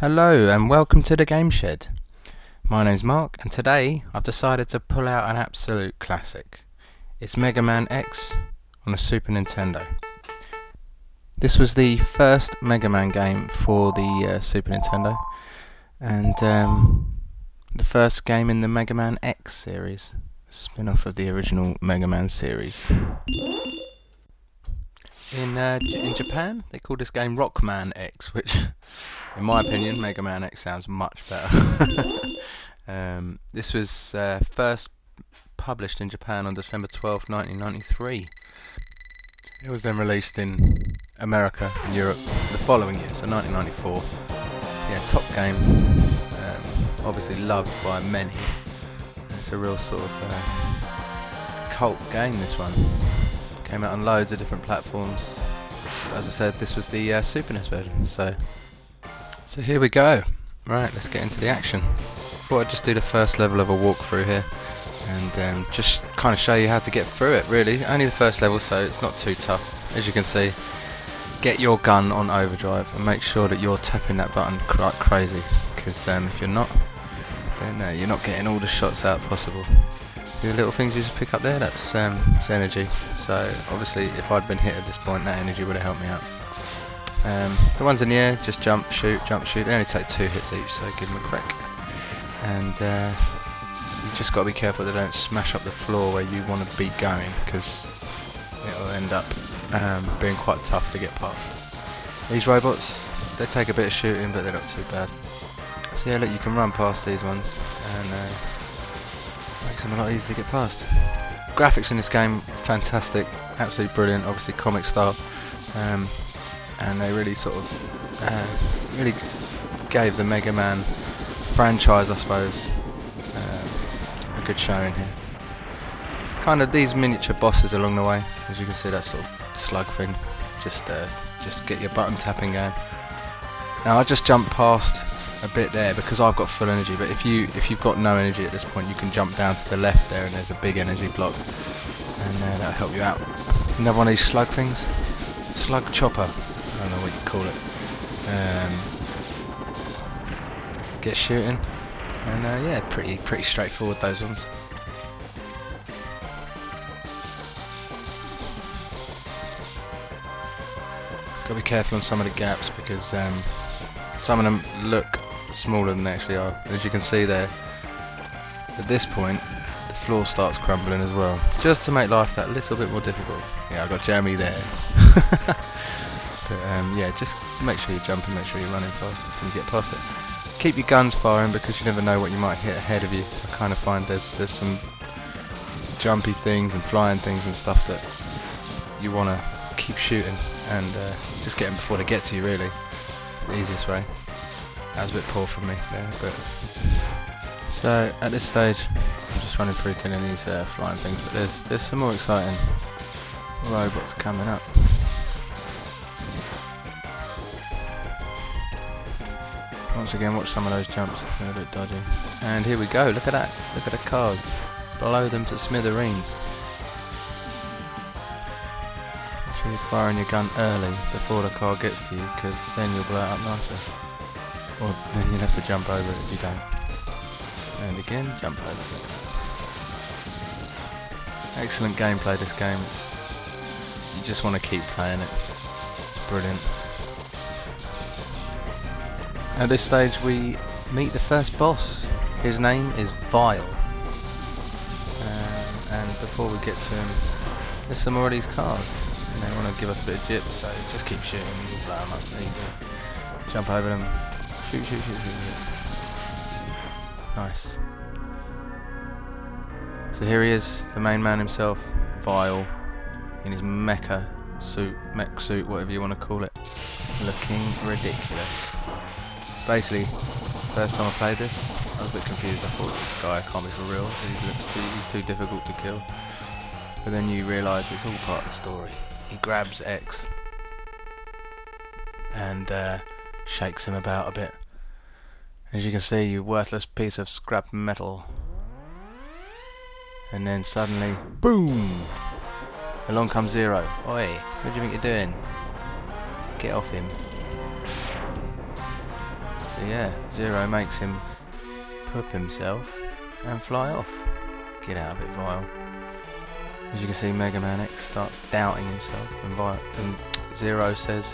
Hello and welcome to the Games Shed. My name's Mark and today I've decided to pull out an absolute classic. It's Mega Man X on a Super Nintendo. This was the first Mega Man game for the uh, Super Nintendo and um, the first game in the Mega Man X series, spin-off of the original Mega Man series. In uh, in Japan, they call this game Rockman X, which, in my opinion, Mega Man X sounds much better. um, this was uh, first published in Japan on December 12, 1993. It was then released in America and Europe the following year, so 1994. Yeah, top game. Um, obviously loved by many. It's a real sort of uh, cult game. This one came out on loads of different platforms. As I said, this was the uh, Super NES version. So, so here we go. Right, let's get into the action. Thought I'd just do the first level of a walkthrough here, and um, just kind of show you how to get through it. Really, only the first level, so it's not too tough. As you can see, get your gun on overdrive and make sure that you're tapping that button like crazy. Because um, if you're not, then uh, you're not getting all the shots out possible. See the little things you just pick up there? That's, um, that's energy. So obviously, if I'd been hit at this point, that energy would have helped me out. Um, the ones in the air, just jump, shoot, jump, shoot. They only take two hits each, so give them a crack. And uh, you just got to be careful they don't smash up the floor where you want to be going, because it'll end up um, being quite tough to get past. These robots, they take a bit of shooting, but they're not too bad. So yeah, look, you can run past these ones, and uh, makes them a lot easier to get past. Graphics in this game, fantastic, absolutely brilliant. Obviously, comic style, um, and they really sort of uh, really gave the Mega Man franchise, I suppose, uh, a good showing here. Kind of these miniature bosses along the way, as you can see, that sort of slug thing. Just, uh, just get your button tapping going. Now I just jumped past a bit there because I've got full energy but if you if you've got no energy at this point you can jump down to the left there and there's a big energy block and uh, that'll help you out another one of these slug things slug chopper I don't know what you call it um, get shooting and uh, yeah pretty pretty straightforward those ones Gotta be careful on some of the gaps because um, some of them look smaller than they actually are. As you can see there, at this point, the floor starts crumbling as well, just to make life that little bit more difficult. Yeah, I got Jeremy there. but um, yeah, just make sure you jump and make sure you're running fast and you get past it. Keep your guns firing because you never know what you might hit ahead of you. I kind of find there's there's some jumpy things and flying things and stuff that you want to keep shooting and uh, just get them before they get to you really. The easiest way. That was a bit poor from me there, but so at this stage, I'm just running through killing these uh, flying things, but there's there's some more exciting robots coming up. Once again, watch some of those jumps; they're a bit dodgy. And here we go. Look at that! Look at the cars. Blow them to smithereens. Make sure you're firing your gun early before the car gets to you, because then you'll blow it up nicer. Or then you'll have to jump over it if you don't. And again, jump over it. Excellent gameplay this game. It's, you just want to keep playing it. It's brilliant. At this stage we meet the first boss. His name is Vile. Um, and before we get to him, there's some more of these cars. And they want to give us a bit of jip, so just keep shooting blow them up. Go. Jump over them, Shoot, shoot, shoot, shoot, shoot. Nice. So here he is, the main man himself, Vile, in his mecha suit, mech suit, whatever you want to call it, looking ridiculous. Basically, first time I played this, I was a bit confused. I thought this guy can't be for real. He looks too, he's too difficult to kill. But then you realise it's all part of the story. He grabs X and uh, shakes him about a bit. As you can see, you worthless piece of scrap metal. And then suddenly, boom! Along comes Zero. Oi, what do you think you're doing? Get off him. So yeah, Zero makes him poop himself and fly off. Get out of it, Vile. As you can see, Mega Man X starts doubting himself, and, Vi and Zero says,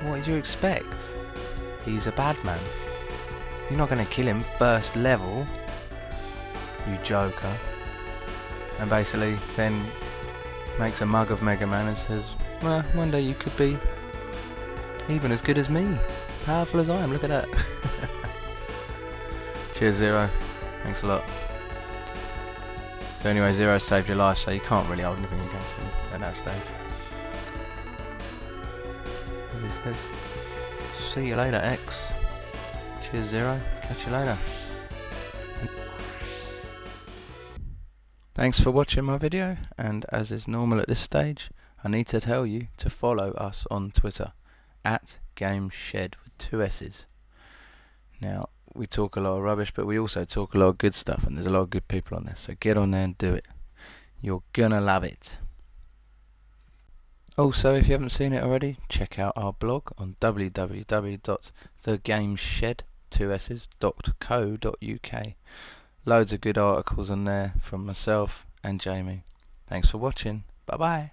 What did you expect? He's a bad man. You're not going to kill him first level, you joker. And basically then makes a mug of Mega Man and says, well, one day you could be even as good as me. Powerful as I am, look at that. Cheers, Zero. Thanks a lot. So anyway, Zero saved your life, so you can't really hold anything against him at that stage. And he says, see you later, X. Cheers, Zero. Catch you later. Thanks for watching my video, and as is normal at this stage, I need to tell you to follow us on Twitter, at GamesShed with two S's. Now, we talk a lot of rubbish, but we also talk a lot of good stuff, and there's a lot of good people on there, so get on there and do it. You're gonna love it. Also, if you haven't seen it already, check out our blog on www.thegameshed.co.uk. Loads of good articles on there from myself and Jamie. Thanks for watching. Bye bye.